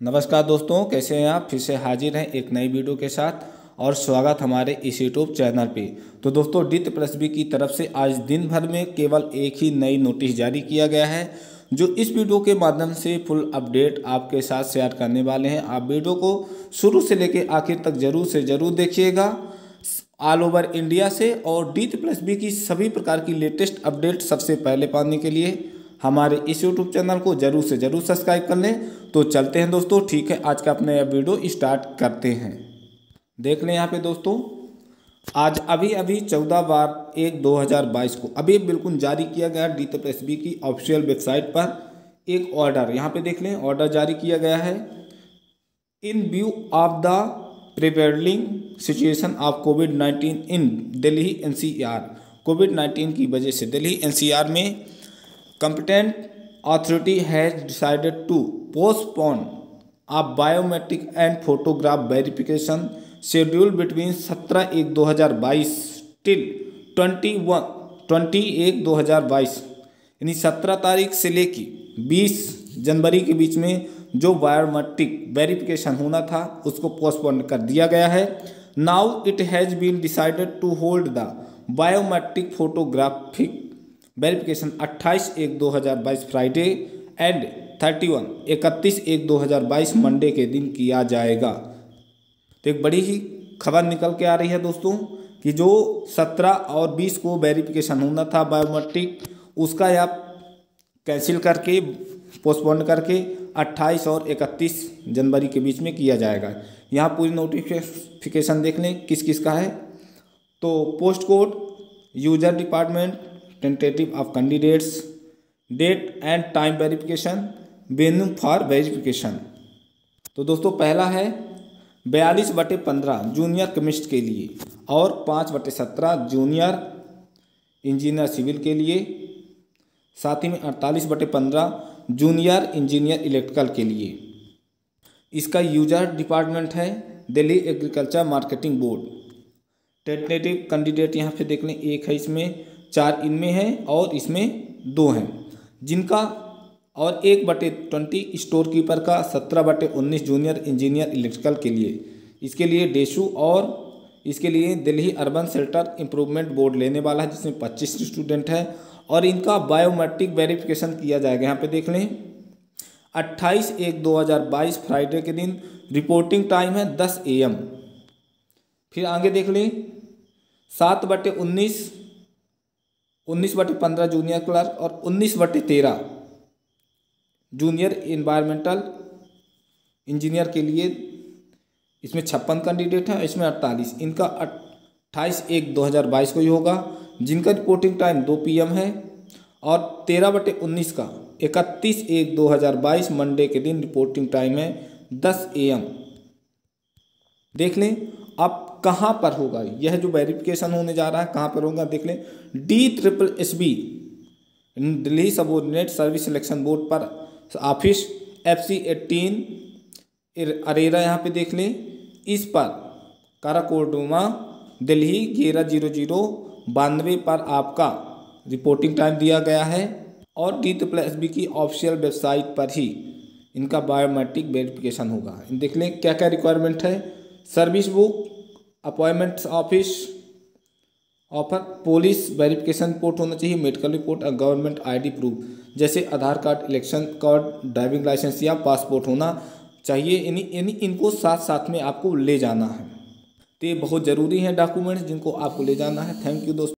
नमस्कार दोस्तों, कैसे हैं आप? फिर से हाजिर हैं एक नई वीडियो के साथ और स्वागत हमारे इस यूट्यूब चैनल पे। तो दोस्तों, डित प्लस बी की तरफ़ से आज दिन भर में केवल एक ही नई नोटिस जारी किया गया है, जो इस वीडियो के माध्यम से फुल अपडेट आपके साथ शेयर करने वाले हैं। आप वीडियो को शुरू से लेकर आखिर तक ज़रूर से ज़रूर देखिएगा। ऑल ओवर इंडिया से और डी प्लस बी की सभी प्रकार की लेटेस्ट अपडेट सबसे पहले पाने के लिए हमारे इस यूट्यूब चैनल को ज़रूर से ज़रूर सब्सक्राइब कर लें। तो चलते हैं दोस्तों, ठीक है, आज का अपना यह वीडियो स्टार्ट करते हैं। देख लें यहाँ पे दोस्तों, आज अभी अभी चौदह बार एक दो हज़ार बाईस को अभी बिल्कुल जारी किया गया डी एस बी की ऑफिशियल वेबसाइट पर एक ऑर्डर यहाँ पे देख लें ऑर्डर जारी किया गया है। In view of the prevailing situation of COVID nineteen in Delhi NCR COVID nineteen की वजह से दिल्ली एनसीआर में competent authority has decided to postpone a biometric and photograph verification schedule between 17 एक 2022 till 21 ट्वेंटी एक दो हज़ार बाईस। यानी सत्रह तारीख से लेकर बीस जनवरी के बीच में जो बायोमेट्रिक वेरिफिकेशन होना था, उसको पोस्टपोन कर दिया गया है। Now it has been decided to hold the biometric photographic verification 28 एक 2022 फ्राइडे एंड 31 इकतीस एक 2022 मंडे के दिन किया जाएगा। तो एक बड़ी ही खबर निकल के आ रही है दोस्तों कि जो 17 और 20 को वेरिफिकेशन होना था बायोमेट्रिक, उसका आप कैंसिल करके, पोस्टपोन करके 28 और 31 जनवरी के बीच में किया जाएगा। यहाँ पूरी नोटिफिकेशन देख लें किस किस का है। तो post code, user department tentative of candidates date and time verification, venue for verification तो दोस्तों, पहला है बयालीस बटे पंद्रह जूनियर केमिस्ट के लिए और पाँच बटे सत्रह जूनियर इंजीनियर सिविल के लिए। साथ ही में अड़तालीस बटे पंद्रह जूनियर इंजीनियर इलेक्ट्रिकल के लिए। इसका यूज़र डिपार्टमेंट है Delhi agriculture marketing board tentative candidate यहाँ पे देख लें एक है इसमें। चार इनमें हैं और इसमें दो हैं, जिनका और एक बटे ट्वेंटी स्टोर कीपर का सत्रह बटे उन्नीस जूनियर इंजीनियर इलेक्ट्रिकल के लिए। इसके लिए डेशू और इसके लिए Delhi urban shelter improvement board लेने वाला है, जिसमें पच्चीस स्टूडेंट हैं और इनका बायोमेट्रिक वेरिफिकेशन किया जाएगा। यहाँ पे देख लें, अट्ठाईस एक दो हज़ार बाईस फ्राइडे के दिन रिपोर्टिंग टाइम है दस ए एम। फिर आगे देख लें, सात बटे उन्नीस उन्नीस बटे पंद्रह जूनियर क्लर्क और उन्नीस बटे तेरह जूनियर इन्वायरमेंटल इंजीनियर के लिए इसमें छप्पन कैंडिडेट हैं, इसमें अड़तालीस। इनका अट्ठाईस एक दो हज़ार बाईस को ही होगा। जिनका रिपोर्टिंग टाइम दो पीएम है और तेरह बटे उन्नीस का इकतीस एक दो हज़ार बाईस मंडे के दिन रिपोर्टिंग टाइम है दस एम देख लें अब कहाँ पर होगा? यह जो वेरिफिकेशन होने जा रहा है, कहाँ पर होगा? देख लें। D triple S B Delhi subordinate service selection board पर office F C eighteen area यहाँ पे देख लें। इस पर काराकोडुमा दिल्ली ग्यारह ज़ीरो ज़ीरो, बानवे पर आपका रिपोर्टिंग टाइम दिया गया है और डी ट्रिपल एस बी की ऑफिशियल वेबसाइट पर ही इनका बायोमेट्रिक वेरिफिकेशन होगा। देख लें क्या क्या रिक्वायरमेंट है। Service book appointment office offer police verification report होना चाहिए मेडिकल रिपोर्ट और गवर्नमेंट आईडी प्रूफ जैसे Aadhaar card election card driving licence या पासपोर्ट होना चाहिए। यानी यानी इनको साथ साथ में आपको ले जाना है। तो ये बहुत ज़रूरी है डॉक्यूमेंट्स जिनको आपको ले जाना है। थैंक यू दोस्तों।